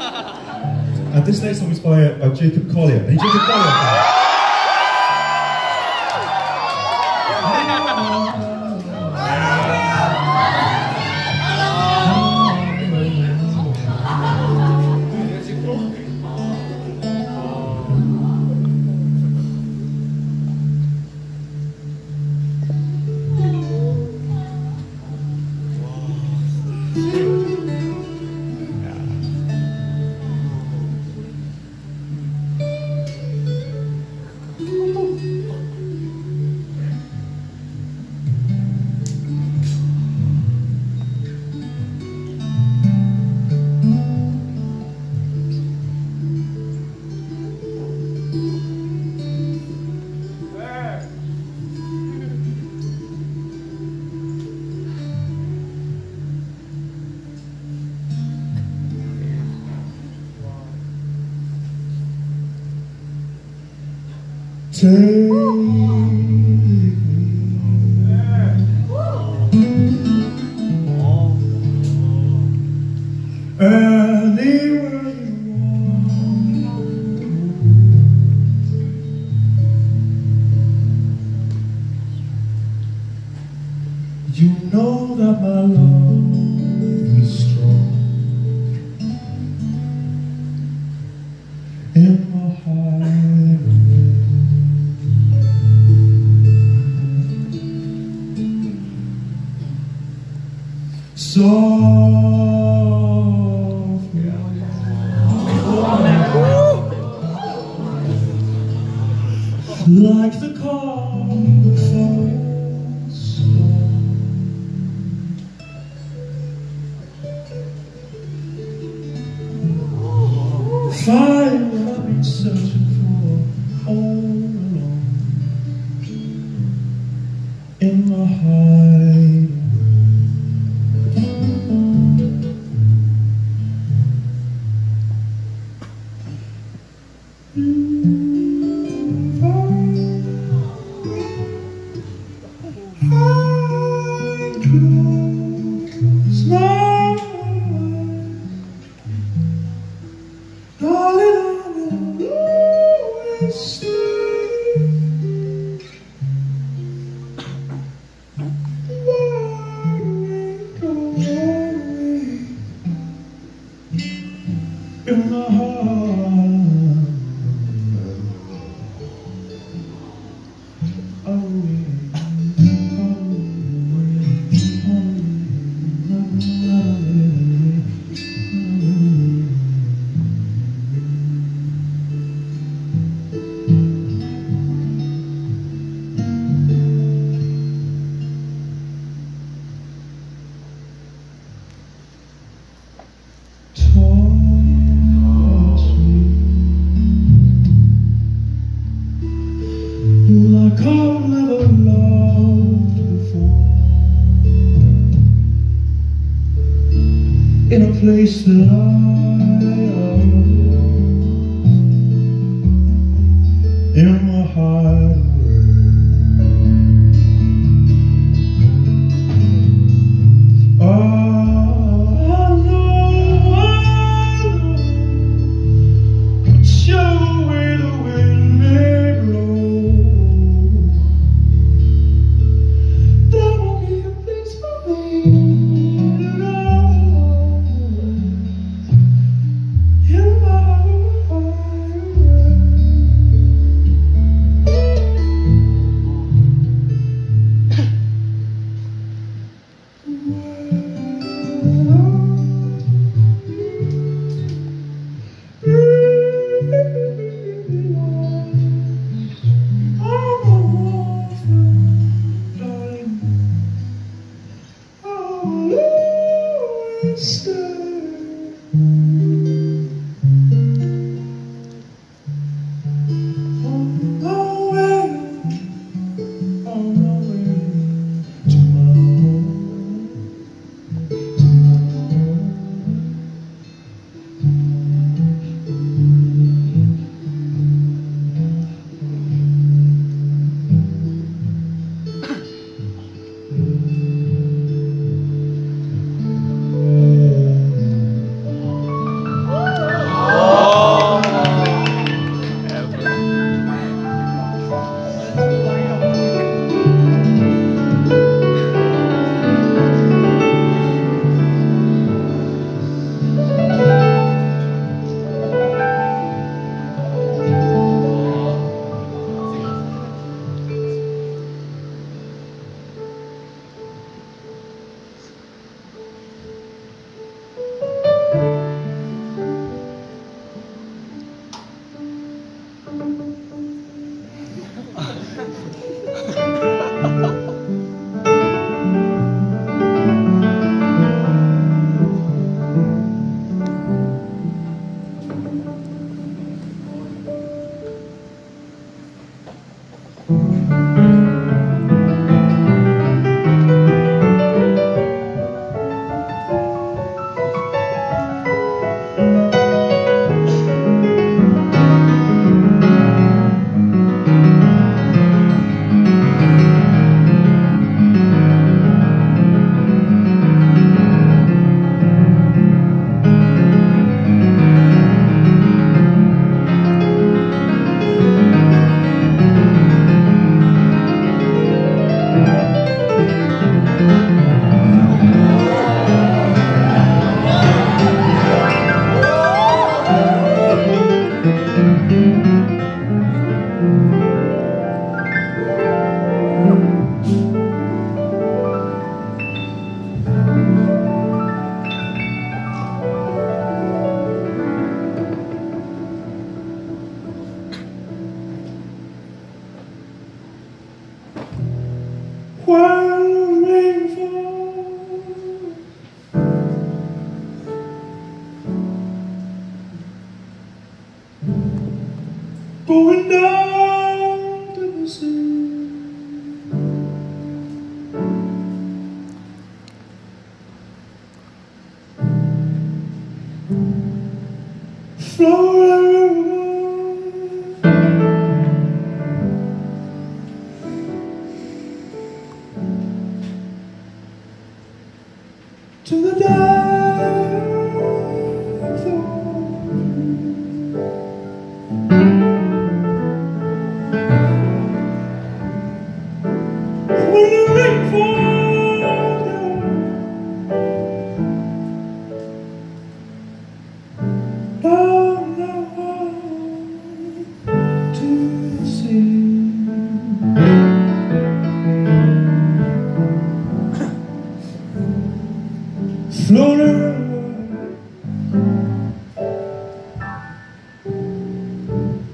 and this next song is by uh, Jacob Collier. Any Jacob Collier Take Like the call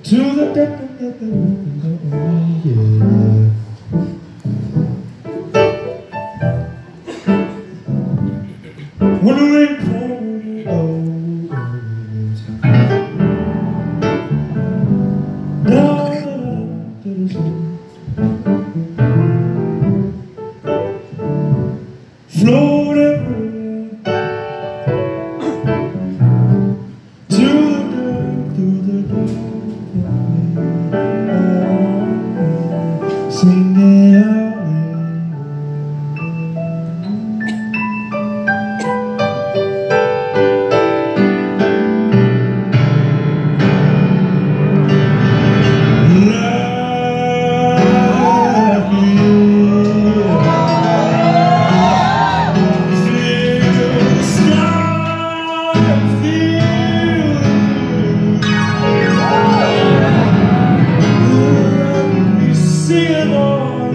to the depth of the, the, the, Lord.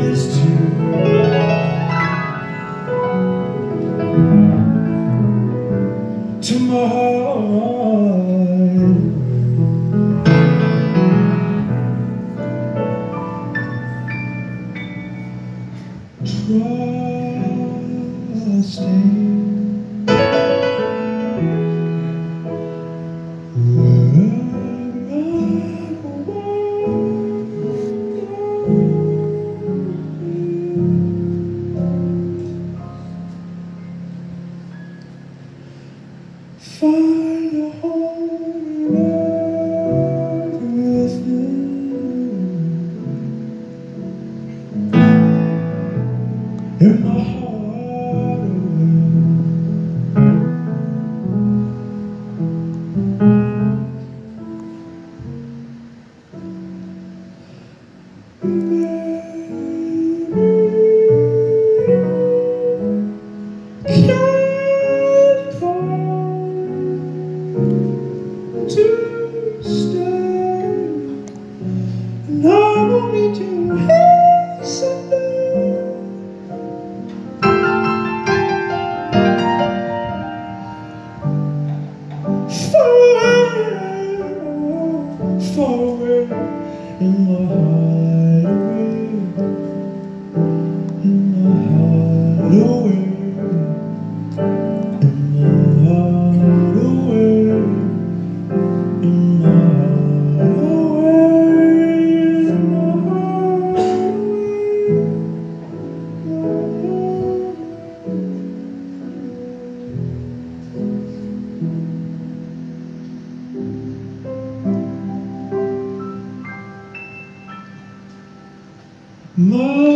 Yeah. more